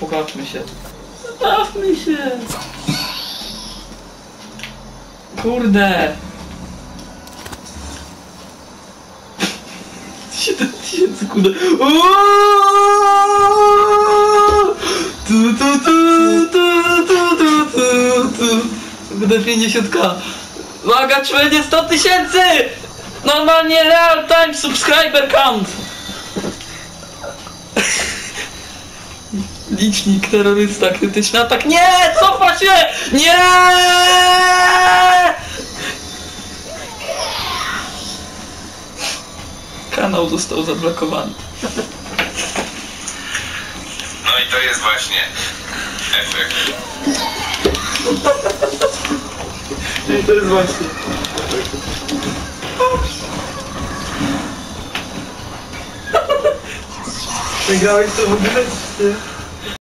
Pobawmy się. Pobawmy się. Kurde. 7 tysięcy kuda. Uuuu! Tu, tu, tu, tu, tu, tu, tu, tu. Kurde 50 Uwaga, czy będzie 100 tysięcy! Normalnie real time subscriber count! Licznik, terrorysta, krytyczny atak. Nie! Cofa się! Nie! Kanał został zablokowany. No i to jest właśnie efekt. I to jest właśnie. We got it to